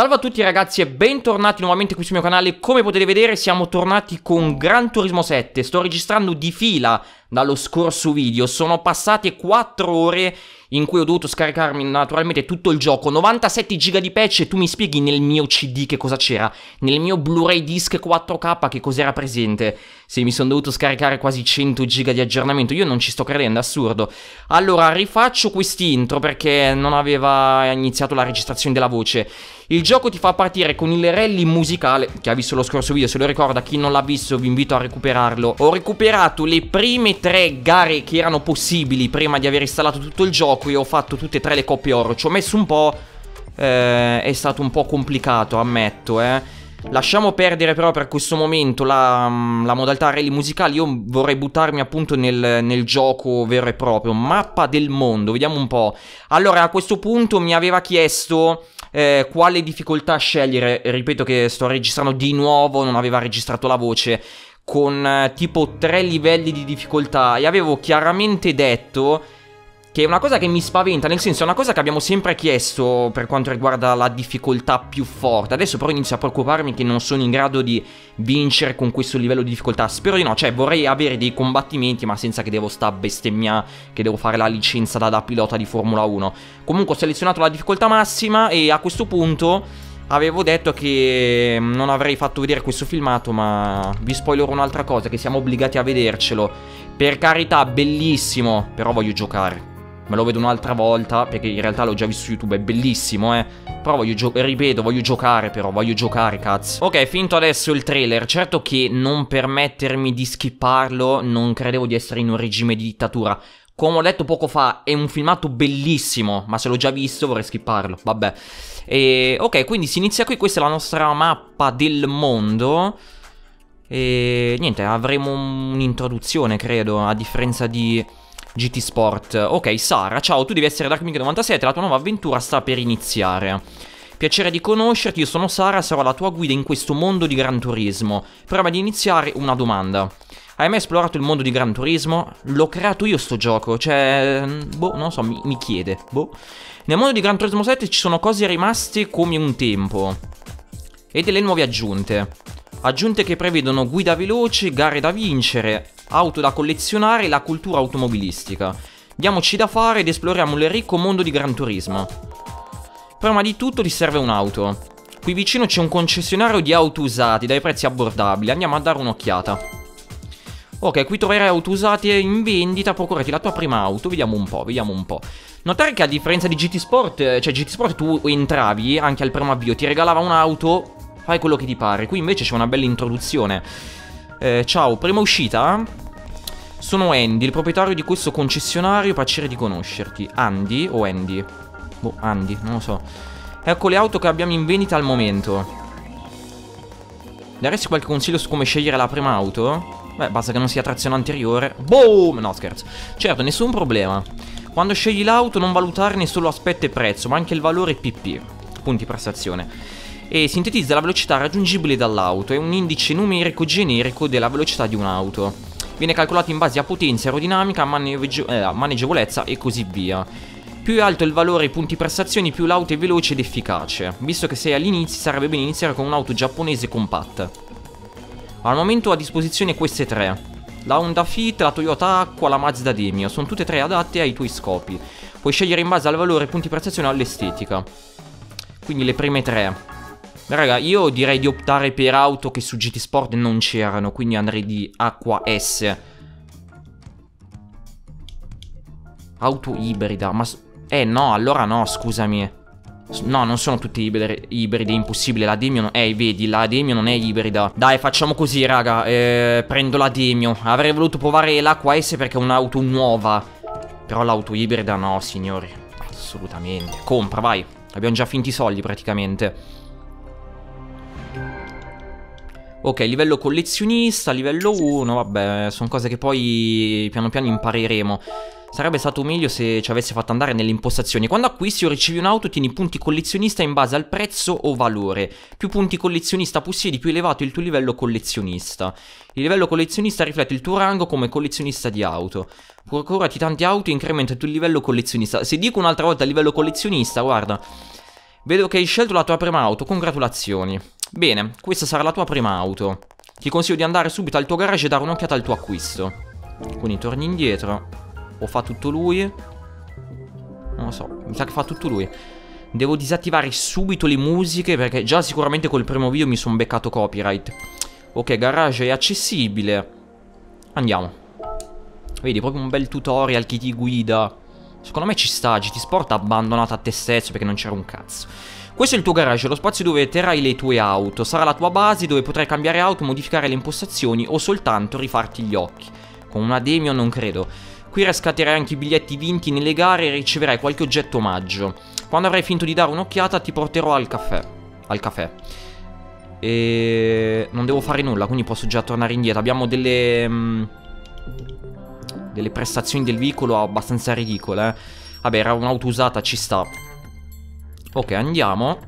Salve a tutti ragazzi e bentornati nuovamente qui sul mio canale. Come potete vedere siamo tornati con Gran Turismo 7 Sto registrando di fila dallo scorso video. Sono passate 4 ore in cui ho dovuto scaricarmi naturalmente tutto il gioco. 97 giga di patch e tu mi spieghi nel mio CD che cosa c'era. Nel mio Blu-ray disc 4K che cos'era presente. Se mi sono dovuto scaricare quasi 100 giga di aggiornamento. Io non ci sto credendo, assurdo. Allora rifaccio quest'intro perché non aveva iniziato la registrazione della voce. Il gioco ti fa partire con il rally musicale, che ha visto lo scorso video, se lo ricorda, chi non l'ha visto vi invito a recuperarlo. Ho recuperato le prime tre gare che erano possibili prima di aver installato tutto il gioco e ho fatto tutte e tre le coppie oro. Ci ho messo un po', eh, è stato un po' complicato, ammetto, eh. Lasciamo perdere però per questo momento la, la modalità rally musicali, io vorrei buttarmi appunto nel, nel, gioco vero e proprio, mappa del mondo, vediamo un po'. Allora a questo punto mi aveva chiesto eh, quale difficoltà scegliere. Ripeto che sto registrando di nuovo, non aveva registrato la voce. Con eh, tipo tre livelli di difficoltà. E avevo chiaramente detto che è una cosa che mi spaventa, nel senso è una cosa che abbiamo sempre chiesto per quanto riguarda la difficoltà più forte. Adesso però inizio a preoccuparmi che non sono in grado di vincere con questo livello di difficoltà. Spero di no, cioè vorrei avere dei combattimenti ma senza che devo sta bestemmia, che devo fare la licenza da, da pilota di Formula 1. Comunque ho selezionato la difficoltà massima e a questo punto... Avevo detto che non avrei fatto vedere questo filmato, ma vi spoilerò un'altra cosa, che siamo obbligati a vedercelo. Per carità, bellissimo, però voglio giocare. Me lo vedo un'altra volta, perché in realtà l'ho già visto su YouTube, è bellissimo, eh. Però voglio giocare, ripeto, voglio giocare però, voglio giocare, cazzo. Ok, finito adesso il trailer. Certo che non permettermi di skipparlo, non credevo di essere in un regime di dittatura. Come ho detto poco fa, è un filmato bellissimo, ma se l'ho già visto vorrei skipparlo, vabbè. E, ok, quindi si inizia qui, questa è la nostra mappa del mondo. E niente, avremo un'introduzione, credo, a differenza di GT Sport. Ok, Sara, ciao, tu devi essere Darkmink97, la tua nuova avventura sta per iniziare. Piacere di conoscerti, io sono Sara, sarò la tua guida in questo mondo di Gran Turismo. Prima di iniziare, una domanda. Hai mai esplorato il mondo di Gran Turismo? L'ho creato io sto gioco, cioè... Boh, non so, mi, mi chiede, boh. Nel mondo di Gran Turismo 7 ci sono cose rimaste come un tempo. E delle nuove aggiunte. Aggiunte che prevedono guida veloce, gare da vincere, auto da collezionare e la cultura automobilistica. Diamoci da fare ed esploriamo il ricco mondo di Gran Turismo. Prima di tutto ti serve un'auto. Qui vicino c'è un concessionario di auto usati dai prezzi abbordabili, andiamo a dare un'occhiata. Ok, qui troverai auto usate in vendita, procurati la tua prima auto, vediamo un po', vediamo un po'. Notare che a differenza di GT Sport, eh, cioè GT Sport tu entravi anche al primo avvio, ti regalava un'auto, fai quello che ti pare. Qui invece c'è una bella introduzione. Eh, ciao, prima uscita? Sono Andy, il proprietario di questo concessionario, piacere di conoscerti. Andy o Andy? Boh, Andy, non lo so. Ecco le auto che abbiamo in vendita al momento. Daresti qualche consiglio su come scegliere la prima auto? Beh, basta che non sia trazione anteriore. Boom! No, scherzo. Certo, nessun problema. Quando scegli l'auto non valutarne solo aspetto e prezzo, ma anche il valore PP. Punti prestazione e sintetizza la velocità raggiungibile dall'auto. È un indice numerico generico della velocità di un'auto. Viene calcolato in base a potenza aerodinamica, manegge eh, maneggevolezza e così via. Più è alto il valore ai punti prestazioni, più l'auto è veloce ed efficace. Visto che sei all'inizio, sarebbe bene iniziare con un'auto giapponese compatta. Al momento ho a disposizione queste tre. La Honda Fit, la Toyota Aqua, la Mazda Demio. Sono tutte e tre adatte ai tuoi scopi. Puoi scegliere in base al valore punti prestazione o all'estetica. Quindi le prime tre. Raga, io direi di optare per auto che su GT Sport non c'erano, quindi andrei di Aqua S. Auto ibrida, ma... Eh no, allora no, scusami. No, non sono tutte ibride, è impossibile, la Demio... Non... Eh, vedi, la Demio non è ibrida. Dai, facciamo così, raga, eh, prendo la Demio. Avrei voluto provare l'Aqua S perché è un'auto nuova. Però l'auto ibrida no, signori. Assolutamente. Compra, vai. Abbiamo già finti i soldi, praticamente. Ok, livello collezionista, livello 1, vabbè, sono cose che poi piano piano impareremo. Sarebbe stato meglio se ci avesse fatto andare nelle impostazioni. Quando acquisti o ricevi un'auto tieni punti collezionista in base al prezzo o valore. Più punti collezionista possiedi, più elevato è il tuo livello collezionista. Il livello collezionista riflette il tuo rango come collezionista di auto. Procurati tante auto e incrementa il tuo livello collezionista. Se dico un'altra volta livello collezionista, guarda... Vedo che hai scelto la tua prima auto, congratulazioni. Bene, questa sarà la tua prima auto. Ti consiglio di andare subito al tuo garage e dare un'occhiata al tuo acquisto. Quindi torni indietro. O fa tutto lui? Non lo so, mi sa che fa tutto lui. Devo disattivare subito le musiche perché già sicuramente col primo video mi sono beccato copyright. Ok, garage è accessibile. Andiamo. Vedi, proprio un bel tutorial che ti guida. Secondo me ci sta, GT Sport abbandonato a te stesso perché non c'era un cazzo. Questo è il tuo garage, lo spazio dove terrai le tue auto. Sarà la tua base dove potrai cambiare auto, modificare le impostazioni o soltanto rifarti gli occhi. Con una Demio non credo. Qui riscatterai anche i biglietti vinti nelle gare e riceverai qualche oggetto omaggio. Quando avrai finito di dare un'occhiata ti porterò al caffè. Al caffè. E non devo fare nulla, quindi posso già tornare indietro. Abbiamo delle... Mm, delle prestazioni del veicolo abbastanza ridicole. Eh. Vabbè, era un'auto usata, ci sta. Ok, andiamo.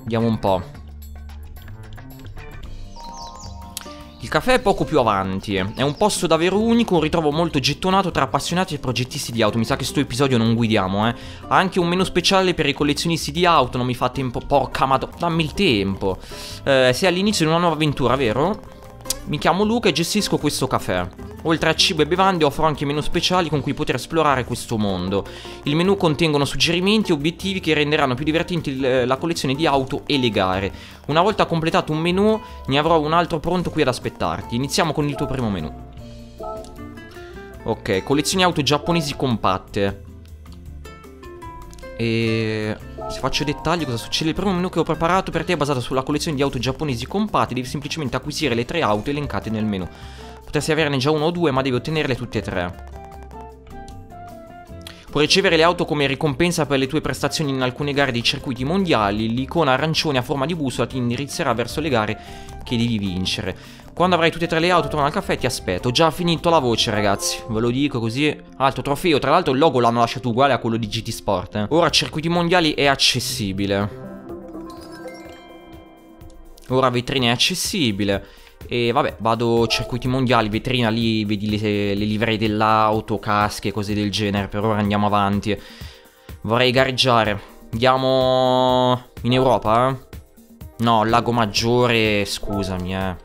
Andiamo un po'. Il caffè è poco più avanti. È un posto davvero unico, un ritrovo molto gettonato tra appassionati e progettisti di auto. Mi sa che sto episodio non guidiamo, eh. Ha anche un menu speciale per i collezionisti di auto. Non mi fa tempo. Porca madonna, dammi il tempo. Eh, sei all'inizio di una nuova avventura, vero? Mi chiamo Luca e gestisco questo caffè. Oltre a cibo e bevande offro anche menu speciali con cui poter esplorare questo mondo. Il menu contengono suggerimenti e obiettivi che renderanno più divertenti la collezione di auto e le gare. Una volta completato un menu ne avrò un altro pronto qui ad aspettarti. Iniziamo con il tuo primo menu. Ok, collezioni auto giapponesi compatte. E se faccio dettagli cosa succede? Il primo menu che ho preparato per te è basato sulla collezione di auto giapponesi compatte Devi semplicemente acquisire le tre auto elencate nel menu Potresti averne già uno o due ma devi ottenerle tutte e tre Puoi ricevere le auto come ricompensa per le tue prestazioni in alcune gare dei circuiti mondiali. L'icona arancione a forma di bussola ti indirizzerà verso le gare che devi vincere. Quando avrai tutte e tre le auto, torna al caffè e ti aspetto. Ho già finito la voce, ragazzi. Ve lo dico così. Altro trofeo. Tra l'altro il logo l'hanno lasciato uguale a quello di GT Sport. Eh. Ora circuiti mondiali è accessibile. Ora vetrina è accessibile. E vabbè, vado circuiti mondiali, vetrina lì, vedi le, le livree dell'auto, casche, cose del genere. Per ora andiamo avanti. Vorrei gareggiare. Andiamo in Europa, eh? No, Lago Maggiore, scusami, eh.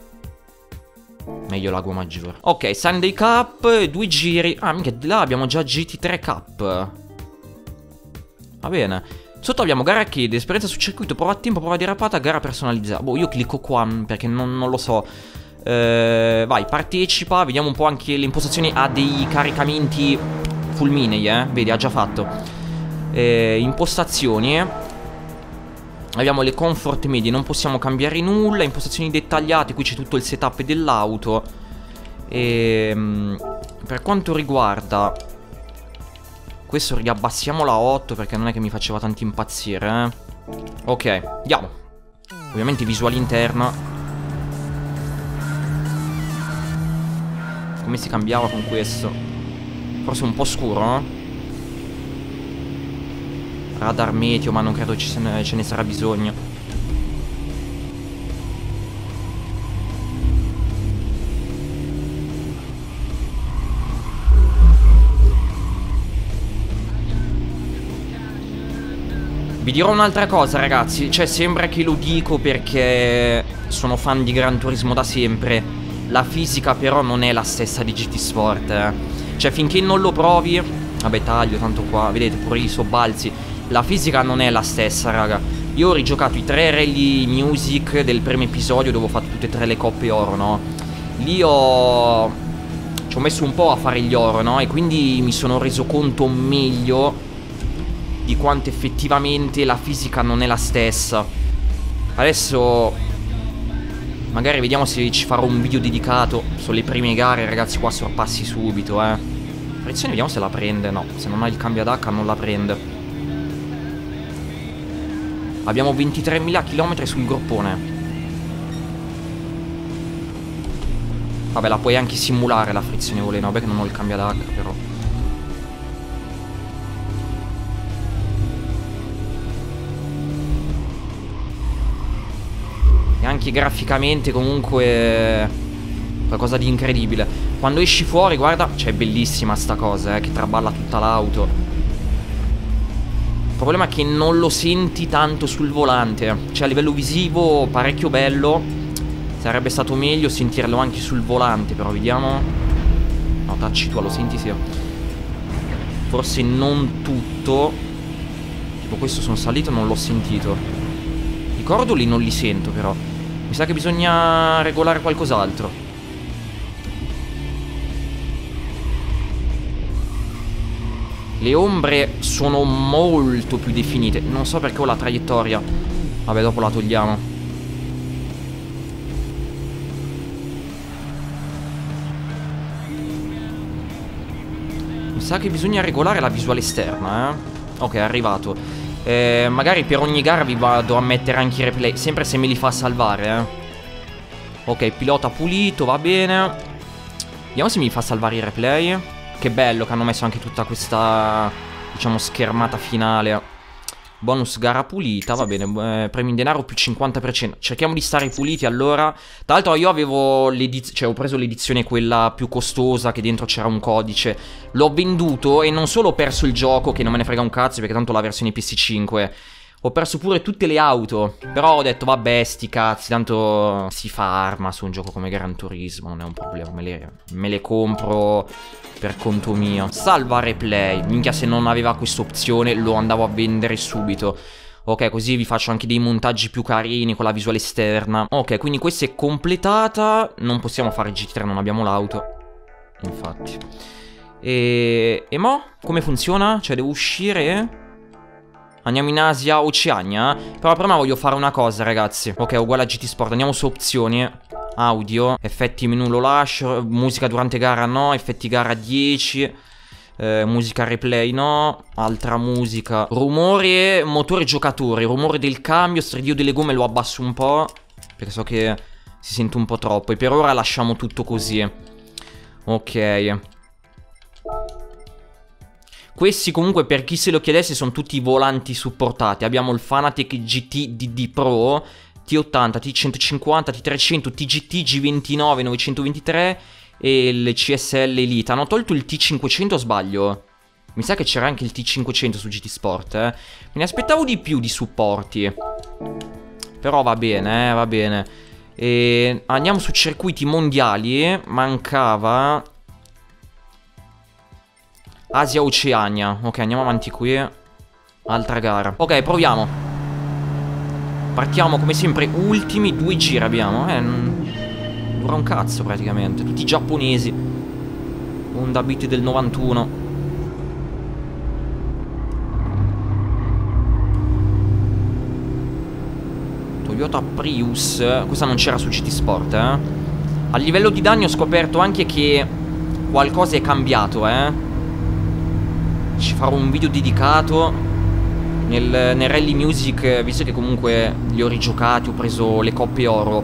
Meglio Lago Maggiore. Ok, Sunday Cup, due giri. Ah, mica di là abbiamo già GT3 Cup. Va bene. Sotto abbiamo gara chiede, esperienza sul circuito, prova a tempo, prova derapata, gara personalizzata. Boh, io clicco qua perché non, non lo so. Eh, vai, partecipa, vediamo un po' anche le impostazioni. Ha dei caricamenti fulminei, eh. Vedi, ha già fatto. Eh, impostazioni. Abbiamo le comfort medie, non possiamo cambiare nulla. Impostazioni dettagliate, qui c'è tutto il setup dell'auto. E ehm, per quanto riguarda questo riabbassiamolo a 8 perché non è che mi faceva tanto impazzire, eh. Ok, andiamo. Ovviamente visuale interna. Come si cambiava con questo? Forse un po' scuro, eh? Radar meteo, ma non credo ce ne, ce ne sarà bisogno. Vi dirò un'altra cosa ragazzi, cioè sembra che lo dico perché sono fan di Gran Turismo da sempre La fisica però non è la stessa di GT Sport eh. Cioè finché non lo provi Vabbè taglio tanto qua, vedete pure i sobbalzi la fisica non è la stessa, raga. Io ho rigiocato i tre rally music del primo episodio dove ho fatto tutte e tre le coppe oro, no? Lì ho... Ci ho messo un po' a fare gli oro, no? E quindi mi sono reso conto meglio di quanto effettivamente la fisica non è la stessa. Adesso... Magari vediamo se ci farò un video dedicato sulle prime gare, ragazzi, qua sorpassi subito, eh. Frizione, vediamo se la prende. No, se non ha il cambio ad H non la prende. Abbiamo 23.000 km sul groppone. Vabbè, la puoi anche simulare la frizione volendo. Vabbè che non ho il cambio ad però. E anche graficamente comunque qualcosa di incredibile. Quando esci fuori, guarda, cioè è bellissima sta cosa, eh, che traballa tutta l'auto. Problema è che non lo senti tanto sul volante. Cioè a livello visivo parecchio bello. Sarebbe stato meglio sentirlo anche sul volante, però vediamo. No, tacci tu, lo senti sì. Forse non tutto. Tipo questo sono salito non l'ho sentito. I cordoli non li sento però. Mi sa che bisogna regolare qualcos'altro. Le ombre sono molto più definite. Non so perché ho la traiettoria. Vabbè dopo la togliamo. Mi sa che bisogna regolare la visuale esterna eh. Ok è arrivato. Eh, Magari per ogni gara vi vado a mettere anche i replay Sempre se me li fa salvare eh. Ok pilota pulito va bene. Vediamo se mi fa salvare i replay che bello che hanno messo anche tutta questa, diciamo, schermata finale. Bonus gara pulita, va bene, eh, premi in denaro più 50%. Cerchiamo di stare puliti allora. Tra l'altro io avevo l'edizione, cioè ho preso l'edizione quella più costosa che dentro c'era un codice. L'ho venduto e non solo ho perso il gioco che non me ne frega un cazzo perché tanto la versione PS5 ho perso pure tutte le auto. Però ho detto, vabbè, sti cazzi, tanto si fa arma su un gioco come Gran Turismo, non è un problema. Me le, me le compro per conto mio. Salva replay. Minchia, se non aveva questa opzione, lo andavo a vendere subito. Ok, così vi faccio anche dei montaggi più carini con la visuale esterna. Ok, quindi questa è completata. Non possiamo fare GT3, non abbiamo l'auto. Infatti. E... e mo? Come funziona? Cioè, devo uscire... Andiamo in Asia, Oceania? Però prima voglio fare una cosa ragazzi. Ok, uguale a GT Sport. Andiamo su opzioni. Audio. Effetti menu lo lascio. Musica durante gara no. Effetti gara 10 eh, musica replay no. Altra musica. Rumore Motore giocatori. Rumore del cambio Stridio delle gomme lo abbasso un po' Perché so che si sente un po' troppo. E per ora lasciamo tutto così. Ok questi comunque per chi se lo chiedesse sono tutti volanti supportati. Abbiamo il Fanatec GT DD Pro, T80, T150, T300, TGT G29 923 e il CSL Elite. Hanno tolto il T500 o sbaglio? Mi sa che c'era anche il T500 su GT Sport, eh. Me ne aspettavo di più di supporti. Però va bene, eh, va bene. E andiamo su circuiti mondiali. Mancava Asia-Oceania. Ok, andiamo avanti qui. Altra gara. Ok, proviamo. Partiamo come sempre ultimi due giri abbiamo. Eh, dura un cazzo praticamente. Tutti giapponesi. Honda Beat del 91. Toyota Prius. Questa non c'era su GT Sport, eh. A livello di danni ho scoperto anche che qualcosa è cambiato, eh ci farò un video dedicato nel, nel Rally Music, visto che comunque li ho rigiocati, ho preso le coppe oro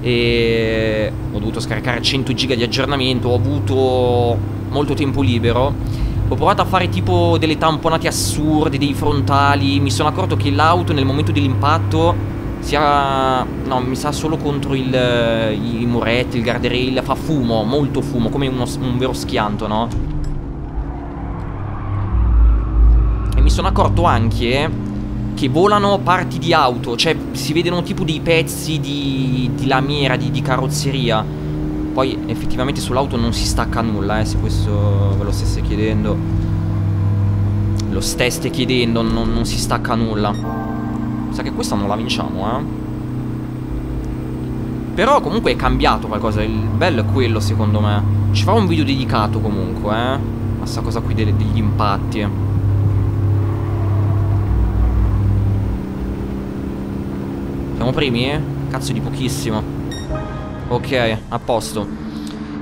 e ho dovuto scaricare 100 giga di aggiornamento, ho avuto molto tempo libero. Ho provato a fare tipo delle tamponate assurde, dei frontali, mi sono accorto che l'auto nel momento dell'impatto sia... no, mi sa solo contro il, i muretti, il guardrail, fa fumo, molto fumo, come uno, un vero schianto, no? mi sono accorto anche che volano parti di auto, cioè si vedono tipo dei pezzi di, di lamiera, di, di, carrozzeria. Poi effettivamente sull'auto non si stacca nulla, eh, se questo ve lo stesse chiedendo. Lo steste chiedendo, non, non si stacca nulla. Sa che questa non la vinciamo, eh. Però comunque è cambiato qualcosa, il bello è quello secondo me. Ci farò un video dedicato comunque, eh. A sta cosa qui degli impatti. Siamo primi? Eh? Cazzo di pochissimo. Ok, a posto.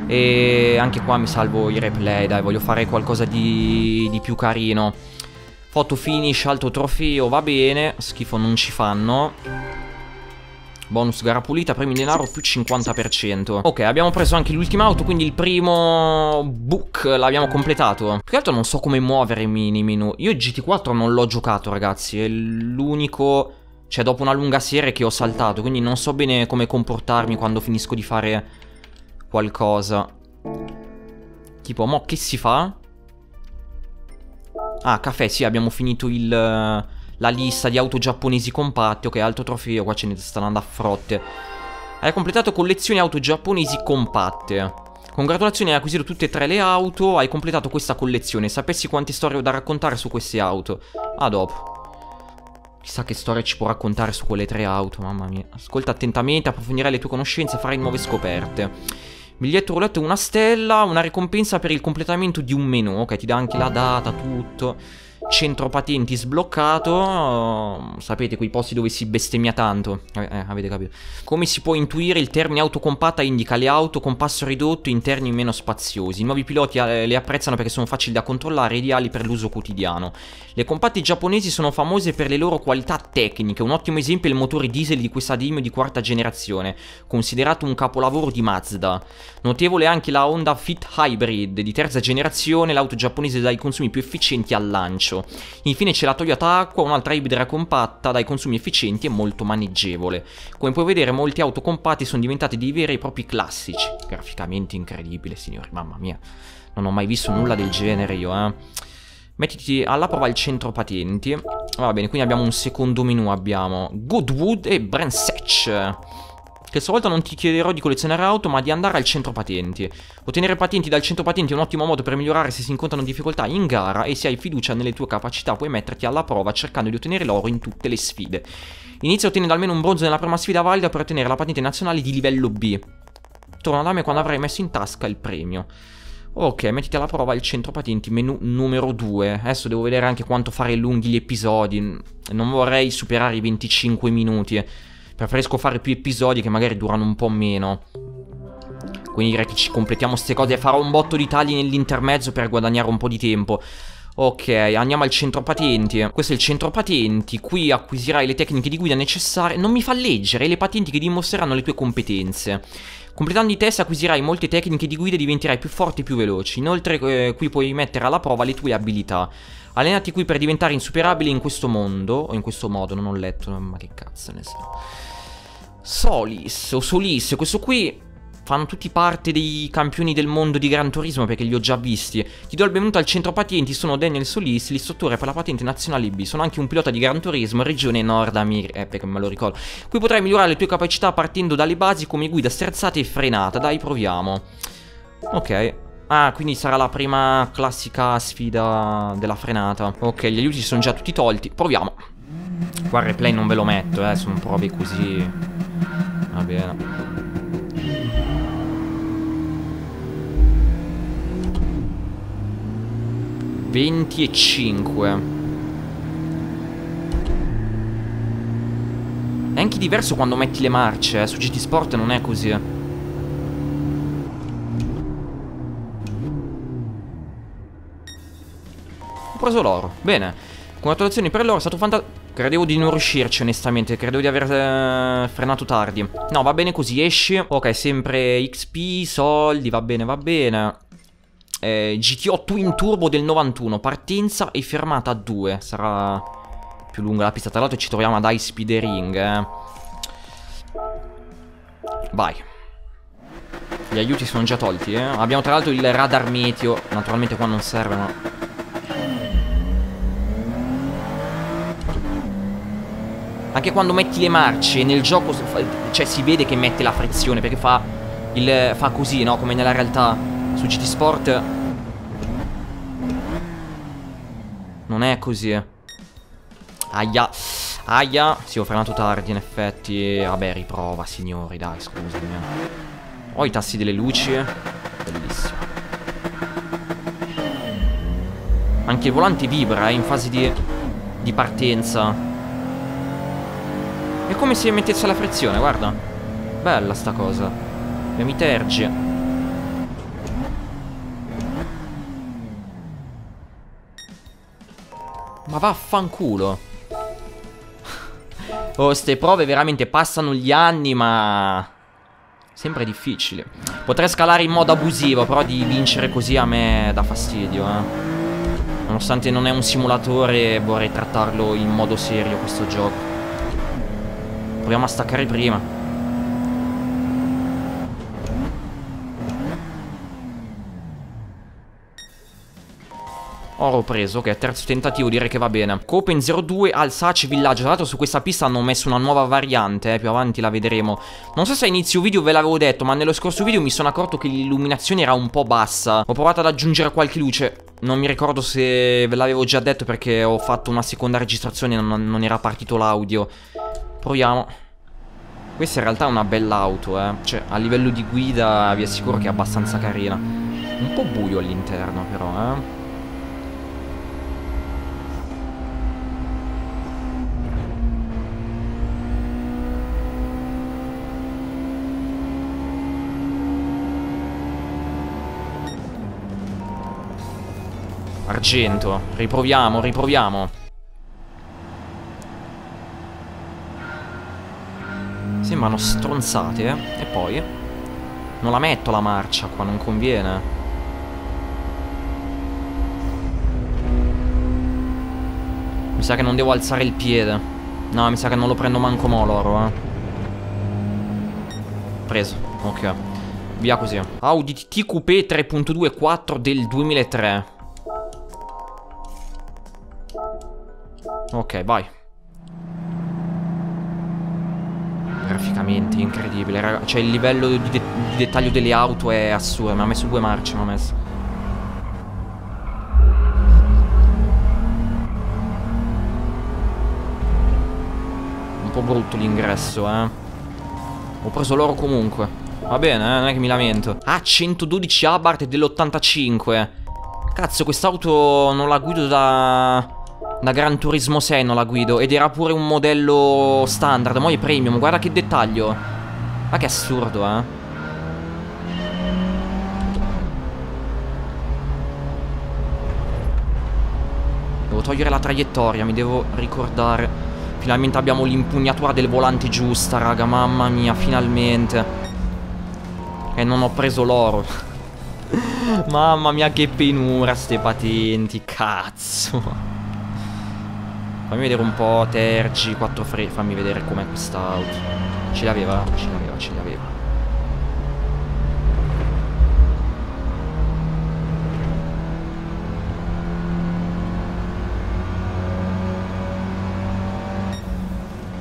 E anche qua mi salvo i replay Dai, voglio fare qualcosa di, di più carino. Foto finish, alto trofeo, va bene. Schifo non ci fanno. Bonus gara pulita, premi denaro più 50% Ok, abbiamo preso anche l'ultima auto Quindi il primo book l'abbiamo completato. Più che altro non so come muovermi nei menu Io GT4 non l'ho giocato ragazzi. È l'unico cioè dopo una lunga serie che ho saltato Quindi non so bene come comportarmi quando finisco di fare qualcosa Tipo, mo che si fa? Ah, caffè, sì, abbiamo finito il, la lista di auto giapponesi compatte. Ok, alto trofeo, qua ce ne stanno andando a frotte. Hai completato collezioni auto giapponesi compatte. Congratulazioni, hai acquisito tutte e tre le auto, hai completato questa collezione. Sapessi quante storie ho da raccontare su queste auto. A dopo. Chissà che storia ci può raccontare su quelle tre auto, mamma mia. Ascolta attentamente, approfondirai le tue conoscenze, farai nuove scoperte. Biglietto roulette una stella, una ricompensa per il completamento di un menu. Ok, ti dà anche la data, tutto centro patenti sbloccato. Uh, sapete, quei posti dove si bestemmia tanto. Eh, eh, avete capito. Come si può intuire, il termine autocompatta indica le auto con passo ridotto interni meno spaziosi. I nuovi piloti eh, le apprezzano perché sono facili da controllare e ideali per l'uso quotidiano. Le compatte giapponesi sono famose per le loro qualità tecniche. Un ottimo esempio è il motore diesel di questa Daimyo di quarta generazione, considerato un capolavoro di Mazda. Notevole anche la Honda Fit Hybrid di terza generazione, l'auto giapponese dai consumi più efficienti al lancio Infine c'è la Toyota Aqua, un'altra ibrida compatta dai consumi efficienti e molto maneggevole. Come puoi vedere molti auto compatti sono diventati dei veri e propri classici. Graficamente incredibile signori, mamma mia. Non ho mai visto nulla del genere io, eh. Mettiti alla prova il centro patenti. Va bene, quindi abbiamo un secondo menu, abbiamo Goodwood e Bransech. Che stavolta non ti chiederò di collezionare auto, ma di andare al centro patenti. Ottenere patenti dal centro patenti è un ottimo modo per migliorare se si incontrano difficoltà in gara e se hai fiducia nelle tue capacità puoi metterti alla prova cercando di ottenere l'oro in tutte le sfide. Inizia ottenendo almeno un bronzo nella prima sfida valida per ottenere la patente nazionale di livello B. Torna da me quando avrai messo in tasca il premio. Ok, mettiti alla prova il centro patenti, menu numero 2. Adesso devo vedere anche quanto fare lunghi gli episodi. Non vorrei superare i 25 minuti. Preferisco fare più episodi che magari durano un po' meno. Quindi direi che ci completiamo queste cose. Farò un botto di tagli nell'intermezzo per guadagnare un po' di tempo. Ok, andiamo al centro patenti. Questo è il centro patenti. Qui acquisirai le tecniche di guida necessarie. Non mi fa leggere le patenti che dimostreranno le tue competenze. Completando i test acquisirai molte tecniche di guida e diventerai più forte e più veloce. Inoltre eh, qui puoi mettere alla prova le tue abilità. Allenati qui per diventare insuperabile in questo mondo. O in questo modo, non ho letto. Ma che cazzo ne so. Solis o Solis, questo qui fanno tutti parte dei campioni del mondo di Gran Turismo perché li ho già visti. Ti do il benvenuto al centro patenti, sono Daniel Solis, l'istruttore per la patente nazionale B. Sono anche un pilota di Gran Turismo, regione Nord America, eh, perché me lo ricordo. Qui potrai migliorare le tue capacità partendo dalle basi come guida sterzata e frenata. Dai, proviamo. Ok. Ah, quindi sarà la prima classica sfida della frenata. Ok, gli aiuti sono già tutti tolti. Proviamo. Qua il replay non ve lo metto, eh, sono prove così... Va bene. Venti e cinque. È anche diverso quando metti le marce, eh. Su GT Sport non è così. Ho preso l'oro. Bene. Congratulazioni per l'oro, è stato fantastico. Credevo di non riuscirci onestamente. Credevo di aver eh, frenato tardi. No va bene così esci. Ok sempre XP soldi Va bene va bene. Eh, GTO Twin Turbo del 91 Partenza e fermata a 2 Sarà più lunga la pista. Tra l'altro ci troviamo ad High Speed Ring eh. Vai. Gli aiuti sono già tolti eh. Abbiamo tra l'altro il radar meteo. Naturalmente qua non serve ma Anche quando metti le marce nel gioco, cioè si vede che mette la frizione perché fa, il, fa così, no? Come nella realtà su GT Sport. Non è così. Aia. Aia. Sì, ho frenato tardi in effetti. Vabbè, riprova, signori, dai, scusami. Ho i tassi delle luci. Bellissimo. Anche il volante vibra, è in fase di, di partenza. È come se mettesse la frizione, guarda. Bella sta cosa. Le mi terge. Ma vaffanculo. Oh, ste prove veramente passano gli anni, ma... Sempre difficile. Potrei scalare in modo abusivo, però di vincere così a me dà fastidio, eh. Nonostante non è un simulatore, vorrei trattarlo in modo serio questo gioco. Proviamo a staccare prima. Oro preso, ok, terzo tentativo, direi che va bene. Copen 02 al Saci Villaggio. Tra l'altro su questa pista hanno messo una nuova variante, eh, più avanti la vedremo. Non so se a inizio video ve l'avevo detto, ma nello scorso video mi sono accorto che l'illuminazione era un po' bassa. Ho provato ad aggiungere qualche luce. Non mi ricordo se ve l'avevo già detto perché ho fatto una seconda registrazione e non, non era partito l'audio. Proviamo. Questa in realtà è una bella auto, eh. Cioè, a livello di guida vi assicuro che è abbastanza carina. Un po' buio all'interno, però, eh. Argento. Riproviamo, riproviamo. Sembrano stronzate, eh? E poi? Non la metto la marcia qua, non conviene. Mi sa che non devo alzare il piede. No, mi sa che non lo prendo manco mo l'oro, eh. Preso, ok. Via così. Audi TT Coupé 3.2 del 2003. Ok, vai. Graficamente incredibile, raga. Cioè, il livello di, de di dettaglio delle auto è assurdo. Mi ha messo due marce, mi ha messo. Un po' brutto l'ingresso, eh. Ho preso l'oro comunque. Va bene, eh, non è che mi lamento. Ah, 112 Abarth dell'85. Cazzo, quest'auto non la guido da... Da Gran Turismo 6 non la guido Ed era pure un modello standard Mo' è premium, guarda che dettaglio. Ma che assurdo, eh. Devo togliere la traiettoria, mi devo ricordare. Finalmente abbiamo l'impugnatura del volante giusta, raga Mamma mia, finalmente. E non ho preso l'oro. Mamma mia che penura ste patenti Cazzo Fammi vedere un po' Tergi, 4 fre... Fammi vedere com'è quest'auto. Ce l'aveva? Ce l'aveva, ce l'aveva.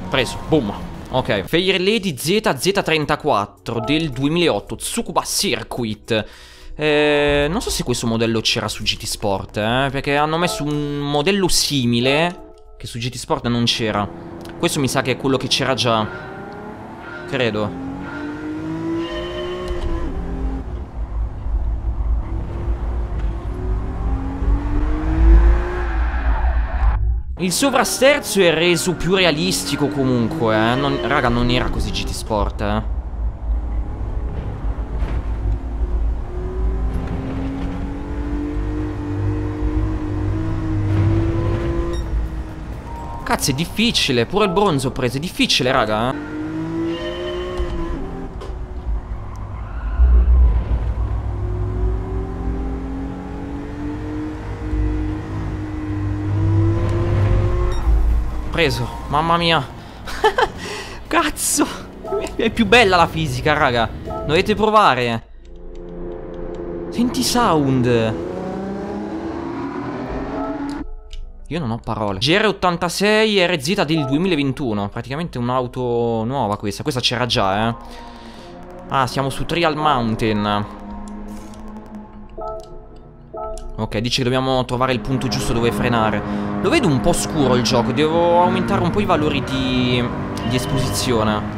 Preso, boom. Ok, Fair Lady ZZ34 del 2008, Tsukuba Circuit. Eh, non so se questo modello c'era su GT Sport, eh, perché hanno messo un modello simile che su GT Sport non c'era. Questo mi sa che è quello che c'era già. Credo. Il sovrasterzo è reso più realistico comunque, eh. Non, raga, non era così GT Sport, eh. Cazzo, è difficile. Pure il bronzo ho preso. È difficile, raga. Preso. Mamma mia. Cazzo. È più bella la fisica, raga. Dovete provare. Senti sound. Io non ho parole. GR86 RZ del 2021. Praticamente un'auto nuova questa. Questa c'era già, eh. Ah, siamo su Trial Mountain. Ok, dice che dobbiamo trovare il punto giusto dove frenare. Lo vedo un po' scuro il gioco. Devo aumentare un po' i valori di, di esposizione.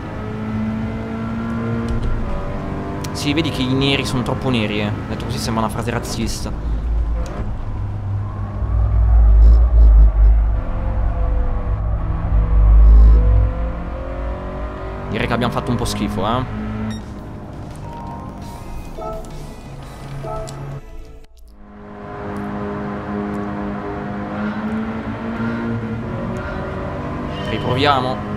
Sì, vedi che i neri sono troppo neri, eh. Detto così sembra una frase razzista. Direi che abbiamo fatto un po' schifo, eh. Riproviamo.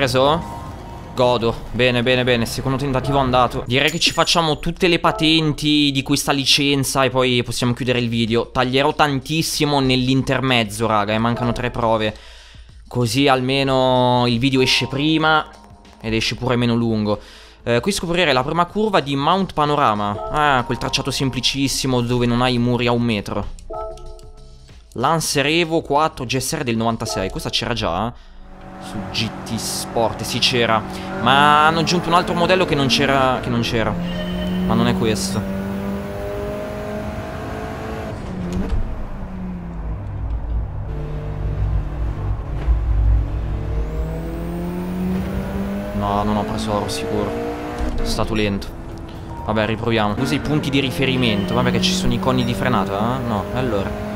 Preso? Godo. Bene, bene, bene. Secondo tentativo andato. Direi che ci facciamo tutte le patenti di questa licenza e poi possiamo chiudere il video. Taglierò tantissimo nell'intermezzo, raga, e mancano tre prove. Così almeno il video esce prima ed esce pure meno lungo. Eh, qui scoprire la prima curva di Mount Panorama. Ah, quel tracciato semplicissimo dove non hai i muri a un metro. Lancer Evo 4 GSR del 96. Questa c'era già, eh? Su GT Sport, sì c'era. Ma hanno aggiunto un altro modello che non c'era Che non c'era. Ma non è questo. No, non ho preso oro sicuro. È stato lento. Vabbè, riproviamo. Usa i punti di riferimento. Vabbè che ci sono i coni di frenata, eh? No, allora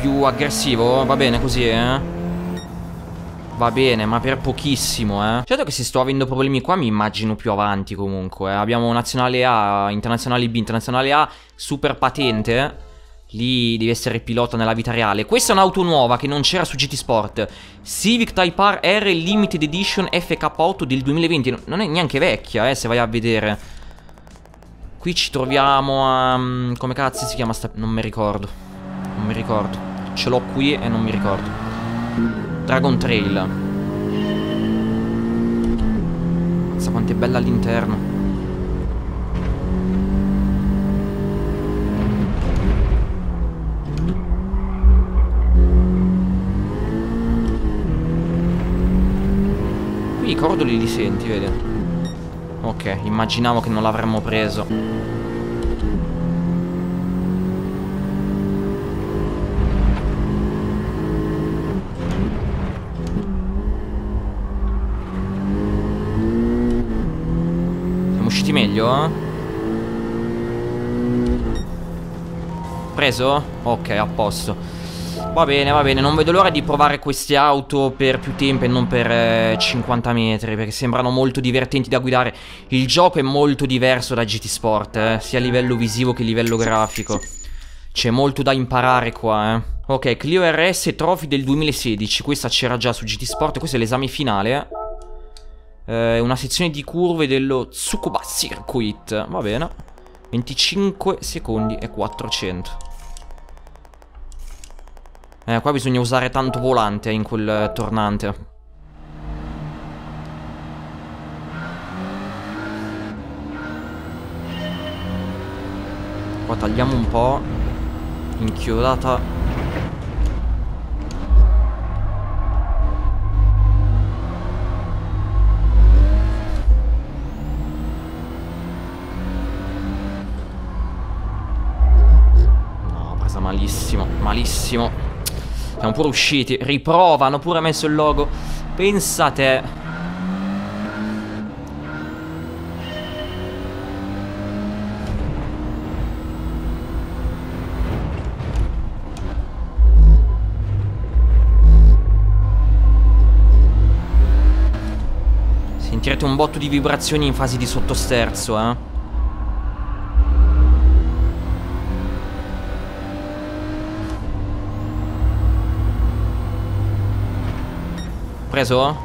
più aggressivo? Va bene così, eh? Va bene, ma per pochissimo, eh? Certo che se sto avendo problemi qua mi immagino più avanti comunque eh? Abbiamo nazionale A, internazionale B, internazionale A Super patente Lì devi essere pilota nella vita reale. Questa è un'auto nuova che non c'era su GT Sport. Civic Type R R Limited Edition FK8 del 2020 Non è neanche vecchia, eh, se vai a vedere. Qui ci troviamo a... Mm, come cazzo si chiama sta... Non mi ricordo. Non mi ricordo. Ce l'ho qui e non mi ricordo. Dragon Trail. Mazza quanto è bella all'interno. Qui i cordoli li senti, vedi? Ok, immaginavo che non l'avremmo preso. Meglio? Preso? Ok, a posto. Va bene, va bene, non vedo l'ora di provare queste auto per più tempo e non per eh, 50 metri Perché sembrano molto divertenti da guidare. Il gioco è molto diverso da GT Sport, eh, sia a livello visivo che a livello grafico. C'è molto da imparare qua, eh. Ok, Clio RS Trophy del 2016 Questa c'era già su GT Sport, questo è l'esame finale, eh una sezione di curve dello Tsukuba Circuit. Va bene. 25 secondi e 400. Eh, qua bisogna usare tanto volante in quel tornante. Qua tagliamo un po'. Inchiodata malissimo, malissimo. Siamo pure usciti. Riprova, hanno pure messo il logo. Pensate. Sentirete un botto di vibrazioni in fase di sottosterzo, eh. Preso?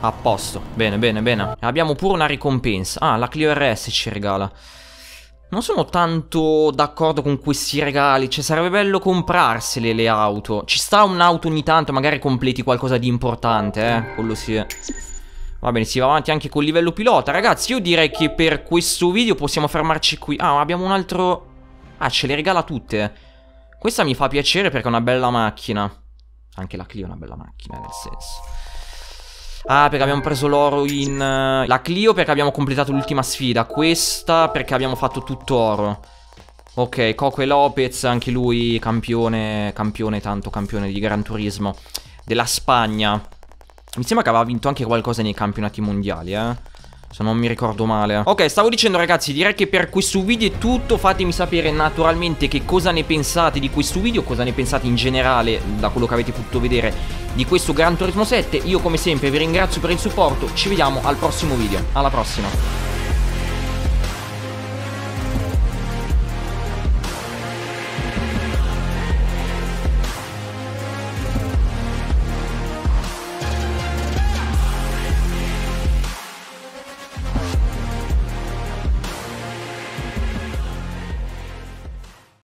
A posto, bene, bene, bene. Abbiamo pure una ricompensa. Ah, la Clio RS ci regala. Non sono tanto d'accordo con questi regali. Cioè, sarebbe bello comprarsele le auto. Ci sta un'auto ogni tanto, magari completi qualcosa di importante, eh. Quello sì. Va bene, si va avanti anche col livello pilota. Ragazzi, io direi che per questo video possiamo fermarci qui. Ah, abbiamo un altro... Ah, ce le regala tutte. Questa mi fa piacere perché è una bella macchina. Anche la Clio è una bella macchina, nel senso Ah, perché abbiamo preso l'oro in... Uh, la Clio perché abbiamo completato l'ultima sfida. Questa perché abbiamo fatto tutto oro. Ok, Coco e Lopez, anche lui campione, campione, tanto campione di Gran Turismo. Della Spagna. Mi sembra che aveva vinto anche qualcosa nei campionati mondiali, eh. Se non mi ricordo male Ok stavo dicendo ragazzi direi che per questo video è tutto. Fatemi sapere naturalmente che cosa ne pensate di questo video Cosa ne pensate in generale da quello che avete potuto vedere Di questo Gran Turismo 7 Io come sempre vi ringrazio per il supporto. Ci vediamo al prossimo video. Alla prossima